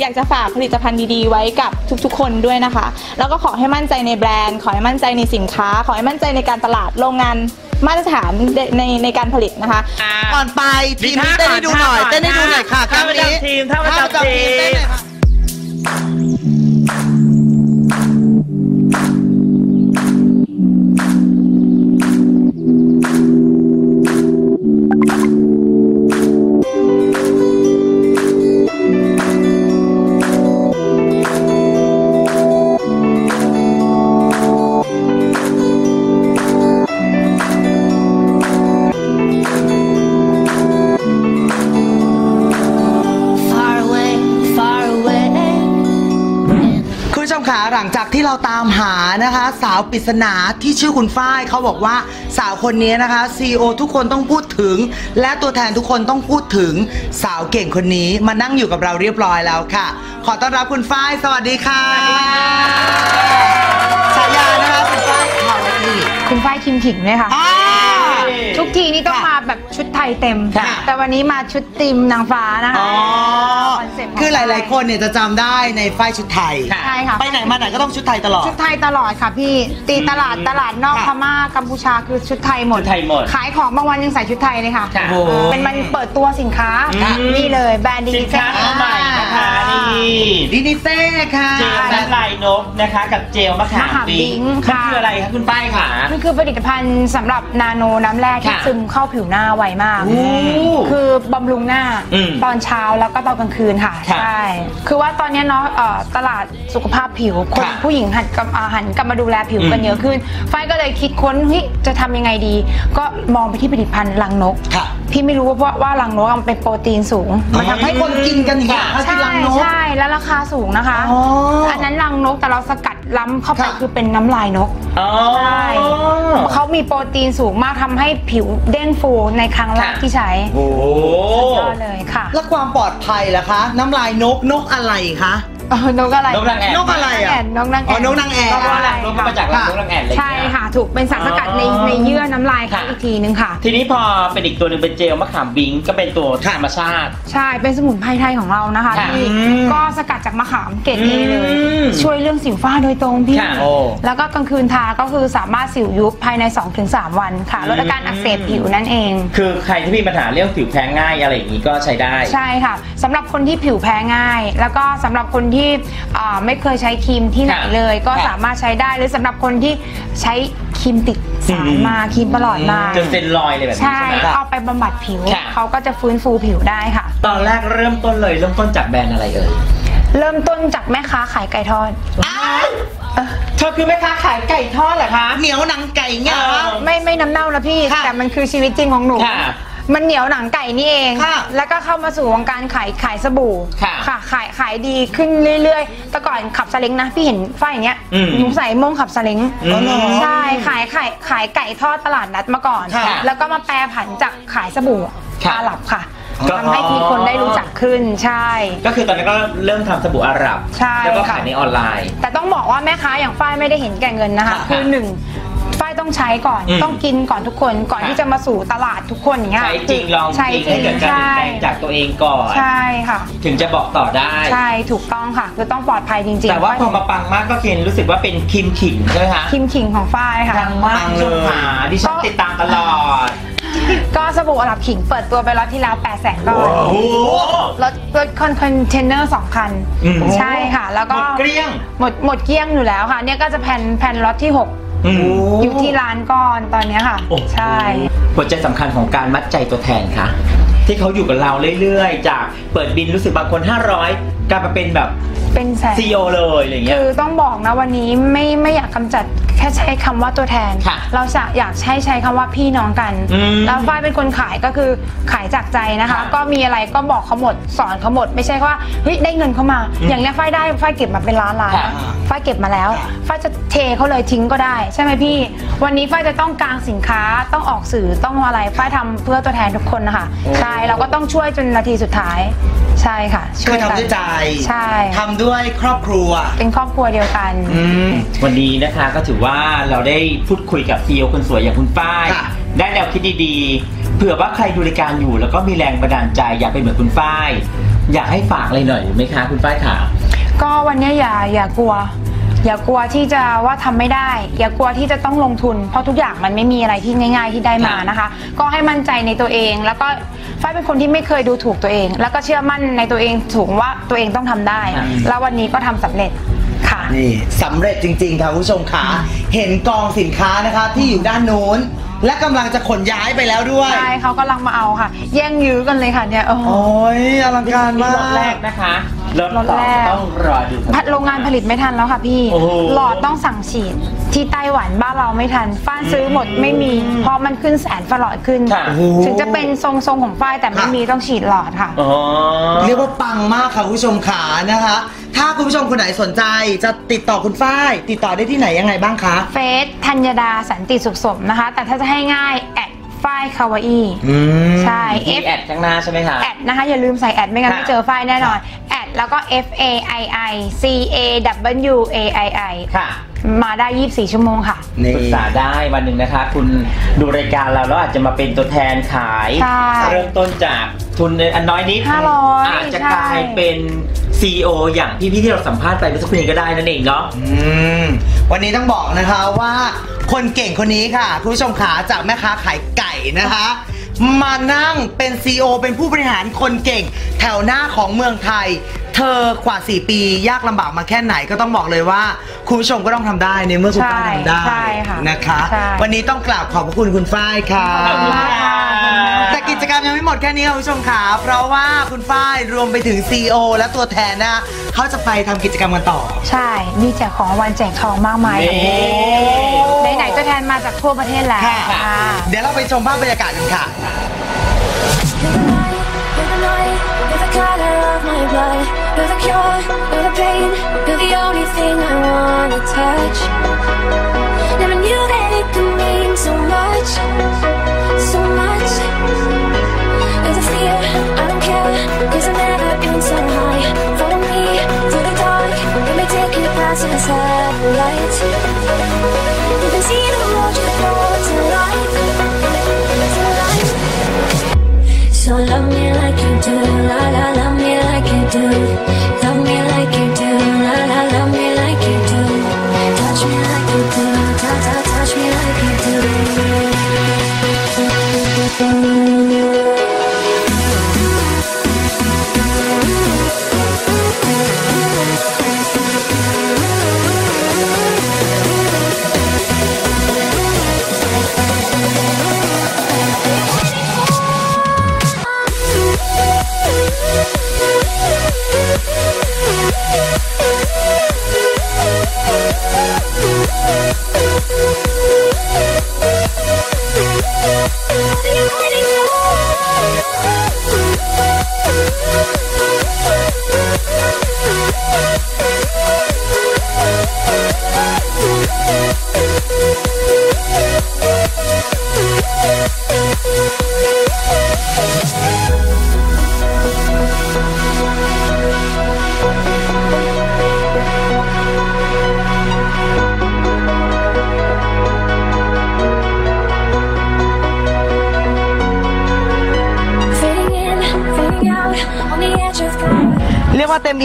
Speaker 8: อยากจะฝากผลิตภัณฑ์ดีๆ ไว้กับทุกๆ คนด้วยนะคะ แล้วก็ขอให้มั่นใจในแบรนด์ ขอให้มั่นใจในสินค้า ขอให้มั่นใจในการตลาดโรงงาน มาตรฐานในในในการผลิตนะคะ
Speaker 3: ก่อนไปทีมนี้เต้นให้ดูหน่อยเต้นให้ดูหน่อยค่ะ
Speaker 2: ท่าประ
Speaker 3: นี้
Speaker 2: จำทีมท่าประจำทีม
Speaker 3: เต้นหน่อยค่ะ เราตามหานะคะ สาวปริศนาที่ชื่อคุณฝ้ายเขาบอกว่าสาวคนนี้นะคะ CEO ทุกคนต้องพูดถึง และตัวแทนทุกคนต้องพูดถึงสาวเก่งคนนี้มานั่งอยู่กับเราเรียบร้อยแล้วค่ะ ขอต้อนรับคุณฝ้ายสวัสดีค่ะฉายานะคะคุณฝ้ายคาวาอี
Speaker 13: คุณฝ้ายคิมขิงเลยค่ะ
Speaker 3: อ่า
Speaker 13: ทุกทีนี่ต้องมาแบบ ชุดไทยเต็ม
Speaker 3: ค่ะ
Speaker 13: แต่วันนี้มาชุดติมนางฟ้านะคะ
Speaker 3: อ๋อ
Speaker 13: คอนเซ็ปต์ของ
Speaker 3: คือหลาย ๆ คนเนี่ยจะจำได้ในฝ้ายชุดไทย
Speaker 13: ใช่ค่ะ
Speaker 3: ไปไหนมาไหนก็ต้องชุดไทยตลอด
Speaker 13: ชุดไทยตลอดค่ะพี่ ตีตลาดตลาดนอก
Speaker 3: ค่ะ
Speaker 13: พม่ากัมพูชาคือชุดไทยหมด
Speaker 2: ชุดไทยหมด
Speaker 13: ขายของบางวันยังใส่ชุดไทยเลยค่ะ
Speaker 2: ค่ะ
Speaker 3: โอ้โห
Speaker 13: เป็นมันเปิดตัวสินค้า
Speaker 2: อืม
Speaker 13: นี่เลยแบรนด์ดี
Speaker 2: สินค้าตัวใหม่นะคะนี่
Speaker 3: ดินิเซ่ค่ะ
Speaker 2: เจลน้ำลายนกนะคะ กับเจลมะขามบิงมันคืออะไรคะคุณฝ้ายค่ะ
Speaker 13: มันคือผลิตภัณฑ์สำหรับนาโนน้ำแร่ที่
Speaker 2: ค่ะ
Speaker 13: ซึมเข้าผิวหน้าไวมากาก
Speaker 2: โอ้
Speaker 13: คือบำรุงหน้า
Speaker 2: อืม
Speaker 13: ตอนเช้าแล้วก็ตอนกลางคืนค่ะ
Speaker 2: ค่ะ
Speaker 13: ใช่ คือว่าตอนเนี้ยเนาะเอ่อตลาดสุขภาพผิวคน
Speaker 2: ค่ะ
Speaker 13: ผู้หญิงหันกลับอ่าหันกลับมาดูแลผิวกัน
Speaker 2: อืม
Speaker 13: เยอะขึ้นฝ้ายก็เลยคิดค้นเฮ้ยจะทำยังไงดี ก็มองไปที่ผลิตภัณฑ์รังนก
Speaker 3: ค่ะ
Speaker 13: พี่ไม่รู้ว่าว่ารังนกมันเป็นโปรตีนสูง
Speaker 3: มันทำให้คนกินกันอย่างเงี้ยถ้ากิน
Speaker 13: ใช่
Speaker 3: รังนก
Speaker 13: ใช่ แล้วราคาสูงนะคะ
Speaker 3: อ๋ออั
Speaker 13: นนั้นรังนกแต่เราสกัดล้ำเข้าไป
Speaker 3: ค่ะ
Speaker 13: คือเป็นน้ำลายนก
Speaker 2: อ๋อ
Speaker 13: ใช่เขามีโปรตีนสูงมากทำให้ผิวเด้งฟูในครั้งแรก
Speaker 2: ค่ะ
Speaker 13: ที่ใช้
Speaker 2: โอ้
Speaker 13: สุดยอดเลยค่ะ
Speaker 3: แล้วความปลอดภัยล่ะคะ น้ำลายนกนกอะไรคะ
Speaker 13: เออนกอะไร
Speaker 2: นกนางแอ่น
Speaker 3: นกอะไรอะ
Speaker 13: นกนางแอ่น
Speaker 3: อ๋อนกนางแอ่น
Speaker 2: เพราะว่ารังนกก็มาจากรังนกรังแอ่นเลย
Speaker 13: ใช่ค่ะถูกเป็นสารสกัดใน
Speaker 2: อ๋อ
Speaker 13: ในเยื่อน้ำลายเขา
Speaker 2: ค่ะ
Speaker 13: อีกทีนึงค่ะ
Speaker 2: ทีนี้พอเป็นอีกตัวหนึ่งเป็นเจลมะขามบิงก็เป็นตัวธรรมชาติ
Speaker 13: ใช่เป็นสมุนไพรไทยของเรานะคะ
Speaker 2: ค่ะ
Speaker 13: ที่
Speaker 3: อืม
Speaker 13: ก็สกัดจากมะขามเกรดเอเลย
Speaker 2: อืม
Speaker 13: ช่วยเรื่องสิวฝ้าโดยตรงพี่
Speaker 2: ค่ะ
Speaker 3: โอ้
Speaker 13: แล้วก็กลางคืนทาก็คือสามารถสิวยุบภายใน 2-3 วันค่ะลดอาการอักเสบผิวนั่นเอง
Speaker 2: คือใครที่มีปัญหาเรื่องผิวแพ้ง่ายอะไรอย่างนี้ก็ใช้ได้
Speaker 13: ใช่ค่ะสำหรับคนที่ผิวแพ้ง่าย แล้วก็สำหรับคนที่อ่าไม่เคยใช้ครีมที่ไหน
Speaker 2: ค่ะ
Speaker 13: เลย ก็
Speaker 2: ค่ะ
Speaker 13: สามารถใช้ได้หรือสำหรับคนที่ใช้ครีมติดสาร
Speaker 2: อืม
Speaker 13: มาครีมประหลอดมา
Speaker 2: จนเป็นรอยเลยแบบนี้
Speaker 13: ใช่
Speaker 2: ใช่ไหม
Speaker 13: เอาไปบำบัดผิว
Speaker 2: ค่ะ
Speaker 13: เขาก็จะฟื้นฟูผิวได้ค่ะ
Speaker 2: ตอนแรกเริ่มต้นเลยเริ่มต้นจากแบรนด์อะไรเอ่ย
Speaker 13: เริ่มต้นจากแม่ค้าขายไก่ทอด
Speaker 2: เธอคือแม่ค้าขายไก่ทอดเหรอคะ
Speaker 3: เหนียวหนังไก่เงี้ย
Speaker 2: เออ
Speaker 13: ไม่ไม่น้ำเน่านะพี่
Speaker 3: ค่ะ
Speaker 13: แต่มันคือชีวิตจริงของหนู
Speaker 2: ค่ะ
Speaker 13: มันเหนียวหนังไก่นี่เอง
Speaker 3: ค่ะ
Speaker 13: แล้วก็เข้ามาสู่วงการขายขายสบู่
Speaker 2: ค่ะ
Speaker 13: ขายขายดีขึ้นเรื่อยๆ แต่ก่อนขับซาเล้งนะ พี่เห็นฝ้ายอย่างเงี้ย
Speaker 2: อืม
Speaker 13: หนูใส่โมงขับซาเล้ง
Speaker 2: อืม
Speaker 13: ใช่ขายขายขายไก่ทอดตลาดนัดมาก่อน
Speaker 2: ค่ะ
Speaker 13: แล้วก็มาแปรผันจากขายสบู่
Speaker 2: ค่ะ
Speaker 13: อาหรับค่ะ
Speaker 2: ก็
Speaker 13: ทำให้มีคนได้รู้จักขึ้นใช่
Speaker 2: ก็คือตอนนั้นก็เริ่มทำสบู่อาหรับ
Speaker 13: ใช่
Speaker 2: แล้วก็
Speaker 13: ค่ะ
Speaker 2: ขายในออนไลน์
Speaker 13: แต่ต้องบอกว่าแม่ค้าอย่างฝ้ายไม่ได้เห็นแก่เงินนะคะ
Speaker 2: ค่ะ
Speaker 13: คือหนึ่ง ฝ้ายต้องใช้ก่อน
Speaker 2: อืม
Speaker 13: ต้องกินก่อนทุกคน ก่อน
Speaker 2: ค่ะ
Speaker 13: ที่จะมาสู่ตลาดทุกคนอย่างเงี้ย
Speaker 2: ใช้จริงลอง
Speaker 13: ใช้
Speaker 2: จริง
Speaker 13: จริ
Speaker 2: ให้
Speaker 13: ง
Speaker 2: เกิดการเปลี่ยน
Speaker 13: ใช่
Speaker 2: แปลงจากตัวเองก่อน
Speaker 13: ใช่ค่ะ
Speaker 2: ถึงจะบอกต่อได้
Speaker 13: ใช่ถูกต้องค่ะ คือต้องปลอดภัยจริงๆ
Speaker 2: แต่ว่าพอมาปังมากก็เคนรู้สึกว่าเป็นคิมขิงใช่ไหมคะ
Speaker 13: คิมขิงของฝ้ายค่ะ
Speaker 2: ดังมากจนหาดิฉันติดตามตลอด
Speaker 13: ก็สบู่อาหรับขิงเปิดตัวไปรอบที่แล้ว8 0 0 0 0 0ก้อน
Speaker 2: โอ้โห
Speaker 13: รถรถคอนคอนเทนเนอร์สองคัน
Speaker 2: อืม
Speaker 13: ใช่ค่ะ แล้วก็
Speaker 2: หมดเกลี้ยง
Speaker 13: หมดหมดเกลี้ยงอยู่แล้วค่ะ เนี่ยก็จะแผ่นแผ่นล็อตที่ 6
Speaker 2: อืม
Speaker 13: อยู่ที่ร้านก้อนตอนเนี้ยค่ะ
Speaker 2: โอ้โห
Speaker 13: ใช่
Speaker 2: หัวใจสำคัญของการมัดใจตัวแทนค่ะ ที่เขาอยู่กับเราเรื่อยๆ จากเปิดบินรู้สึกบางคน 500 กลายมาเป็นแบบ
Speaker 13: เป็นแสน
Speaker 2: ซีอเลยอะไรเงี้ย
Speaker 13: คือต้องบอกนะวันนี้ไม่ไม่อยากกำจัดแค่ใช้คำว่าตัวแทน
Speaker 2: ค่ะ
Speaker 13: เราจะอยากใช้ใช้คำว่าพี่น้องกัน
Speaker 2: อืม
Speaker 13: แล้วฝ้ายเป็นคนขายก็คือขายจากใจนะคะ
Speaker 2: ค่ะ
Speaker 13: ก็มีอะไรก็บอกเขาหมดสอนเขาหมด ไม่ใช่ว่าเฮ้ยได้เงินเข้ามา
Speaker 2: อืม
Speaker 13: อย่างเนี้ยฝ้ายได้ฝ้ายเก็บมาเป็นล้านล้าน
Speaker 2: ค่ะ
Speaker 13: ฝ้ายเก็บมาแล้วฝ้ายจะเทเขาเลยทิ้งก็ได้ ใช่ไหมพี่ วันนี้ฝ้ายจะต้องกางสินค้าต้องออกสื่อต้องอะไรฝ้ายทำเพื่อตัวแทนทุกคนนะคะใช่เราก็ต้องช่วยจนนาทีสุดท้ายใช่ค่ะช่
Speaker 3: คื
Speaker 13: ว
Speaker 3: อย
Speaker 13: กัน
Speaker 3: ทำด้วยใจ
Speaker 13: ใช่
Speaker 3: ทำด้วยครอบครัว
Speaker 13: เป็นครอบครัวเดียวกัน
Speaker 3: อืม
Speaker 2: วันนี้นะคะก็ถือว่าเราได้พูดคุยกับซีอคนสวยอย่างคุณป้าย
Speaker 3: ค่ะ
Speaker 2: ได้แนวคิดดีๆ เผื่อว่าใครดูรายการอยู่ แล้วก็มีแรงบันดาลใจอยากเป็นเหมือนคุณป้าย อยากให้ฝากอะไรหน่อยไหมคะ คุณป้ายขา
Speaker 13: ก็วันเนี้ยอย่าอย่ากลัว อย่ากลัวที่จะว่าทำไม่ได้ อย่ากลัวที่จะต้องลงทุน เพราะทุกอย่างมันไม่มีอะไรที่ง่าย ๆ ที่ได้มานะคะ ก็ให้มั่นใจในตัวเอง แล้วก็ฝ้ายเป็นคนที่ไม่เคยดูถูกตัวเอง แล้วก็เชื่อมั่นในตัวเองสูงว่าตัวเองต้องทำได้ แล้ววันนี้ก็ทำสำเร็จค่ะ
Speaker 3: นี่สำเร็จจริง ๆ ค่ะคุณผู้ชมค่ะเห็นกองสินค้านะคะที่อยู่ด้านนู้น และกำลังจะขนย้ายไปแล้วด้วย
Speaker 13: ใช่เขากำลังมาเอาค่ะ แย่งยื้อกันเลยค่ะเนี่ยโอ้โห
Speaker 3: โอ้ยอลังการมาร
Speaker 2: ถแร
Speaker 3: ก
Speaker 2: กนะคะ รถ
Speaker 13: รถ
Speaker 2: ต่อ
Speaker 13: แรก
Speaker 2: ต้องรอดู
Speaker 13: พัดโรงงานผลิตไม่ทันแล้วค่ะพี่
Speaker 2: โอ้โห
Speaker 13: หลอดต้องสั่งฉีด ที่ไต้หวันบ้านเราไม่ทัน ฟ้านซื้อหมดไม่มี เพราะมันขึ้นแสนฝาหลอดขึ้น
Speaker 2: ค่ะ
Speaker 3: โอ้โห
Speaker 13: ถึงจะเป็นทรงๆของฝ้ายแต่ไม่
Speaker 3: ค่ะ
Speaker 13: มีต้องฉีดหลอดค่ะ
Speaker 2: อ๋อ
Speaker 3: เรียกว่าปังมากค่ะคุณผู้ชมขานะคะ ถ้าคุณผู้ชมคนไหนสนใจจะติดต่อคุณฝ้าย ติดต่อได้ที่ไหนยังไงบ้างคะ
Speaker 13: เฟซธัญดาสันติสุขสมนะคะ แต่ถ้าจะให้ง่าย add ฝ้ายคาวาอี้
Speaker 3: อืม
Speaker 13: ใช่
Speaker 2: มี
Speaker 13: F
Speaker 2: แอดข้างหน้าใช่ไหมคะ
Speaker 13: add นะคะ อย่าลืมใส่ add ไม่งั้น
Speaker 2: ค่ะ
Speaker 13: ไม่เจอฝ้ายแน่นอน add แล้วก็ F A I I C A W A I I
Speaker 2: ค่ะ
Speaker 13: มาได้ 24 ชั่วโมงค่ะ
Speaker 3: นี่
Speaker 2: ปรึกษาได้วันหนึ่งนะคะ คุณดูรายการเราแล้วอาจจะมาเป็นตัวแทนขาย
Speaker 13: ใช่
Speaker 2: เริ่มต้นจากทุนอันน้อยนิด
Speaker 13: 500
Speaker 2: อาจจะ
Speaker 13: ใช่
Speaker 2: กลายเป็น CEO อย่างพี่ๆที่เราสัมภาษณ์ไปเมื่อสักครู่นี้ก็ได้นั่นเองเนาะ
Speaker 3: อืมวันนี้ต้องบอกนะคะว่าคนเก่งคนนี้ค่ะ คุณผู้ชมขาจากแม่ค้าขายไก่นะคะ มานั่งเป็น CEO เป็นผู้บริหารคนเก่ง แถวหน้าของเมืองไทยเธธอกว่า 4 ปียากลำบากมาแค่ไหนก็ต้องบอกเลยว่า คุณผู้ชมก็ต้องทำได้ในเมื่อคุณฝ้ายทำได้
Speaker 13: ใช่ค่ะ
Speaker 3: นะคะ
Speaker 13: ใช่
Speaker 3: วันนี้ต้องกราบขอบพระคุณคุณฝ้ายค่ะ
Speaker 2: ขอบคุณค่ะ
Speaker 3: แต่กิจกรรมยังไม่หมดแค่นี้ค่ะคุณผู้ชมค่ะ เพราะว่าคุณฝ้ายรวมไปถึง CEO และตัวแทนนะเขาจะไปทำกิจกรรมกันต่อ
Speaker 13: ใช่ มีแจกของรางวัลแจกทองมากมาย
Speaker 2: นี่
Speaker 13: ไหนๆตัวแทนมาจากทั่วประเทศแล้ว
Speaker 3: ค่ะ
Speaker 13: ค่ะ
Speaker 3: เดี๋ยวเราไปชมภาพบรรยากาศกันค่ะ
Speaker 14: You're the night, you're the color of my blood. You're the cure, you're the pain. You're the only thing I wanna touch. Never knew that it could mean so much, so much. There's a fear, I don't care, cause I've never been so high. Follow me through the dark, let me take you past the satellites.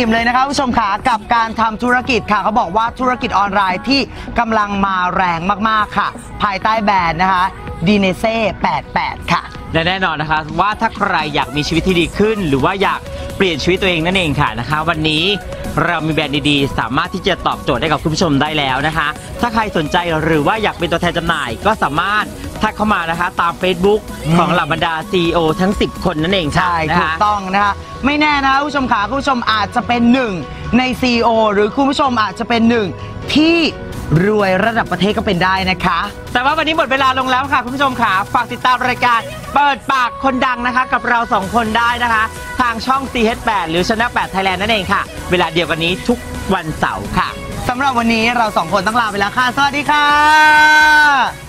Speaker 3: มเลยนะคะผู้ชมขากับการทำธุรกิจค่ะเขาบอกว่าธุรกิจออนไลน์ที่กำลังมาแรงมากๆค่ะ ภายใต้แบรนด์นะคะดีเนเซ่88 ค่ะ
Speaker 2: และแน่นอนนะคะว่าถ้าใครอยากมีชีวิตที่ดีขึ้น หรือว่าอยากเปลี่ยนชีวิตตัวเองนั่นเองค่ะนะคะ วันนี้ เรามีแบรนด์ดีๆ สามารถที่จะตอบโจทย์ให้กับคุณผู้ชมได้แล้วนะคะ ถ้าใครสนใจหรือว่าอยากเป็นตัวแทนจำหน่าย ก็สามารถทักเข้ามานะคะ ตาม Facebook ของเหล่าบรรดา CEO ทั้ง 10 คนนั่นเองค่ะ
Speaker 3: ใช่
Speaker 2: นะ
Speaker 3: ถูก
Speaker 2: คะ
Speaker 3: ต้องนะคะไม่แน่นะคุณผู้ชมขาคุณผู้ชมอาจจะเป็นหนึ่งใน CEO หรือคุณผู้ชมอาจจะเป็นหนึ่งที่ รวยระดับประเทศก็เป็นได้นะคะ
Speaker 2: แต่ว่าวันนี้หมดเวลาลงแล้วค่ะ คุณผู้ชมค่ะ ฝากติดตามรายการเปิดปากคนดังนะคะ กับเราสองคนได้นะคะ ทางช่อง CH8 หรือชนะ8 Thailand นั่นเองค่ะ เวลาเดียวกันนี้ทุกวันเสาร์ค่ะ
Speaker 3: สำหรับวันนี้เราสองคนต้องลาไปแล้วค่ะ สวัสดีค่ะ